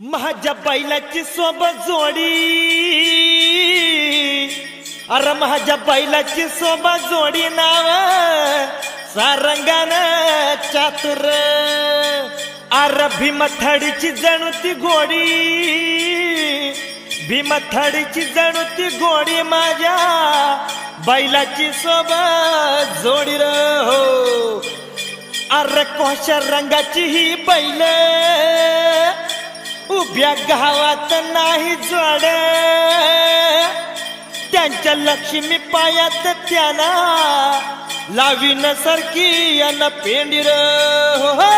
माझ्या बैलाची सोबत जोडी. अरे माझ्या बैलाची सोबत जोडी नाव सारंगान चातुर. अरे भीमथडीची जणू ती गोडी भीमथडीची जणू ती गोडी माझ्या बैलाची सोबत जोडी र हो. अरे कोशा रंगाची ही बैल. उभ्या गावात नाही जोड. त्यांच्या लक्ष्मी पायात त्याला लावीन सारखी अन पेंडीर हो. हो.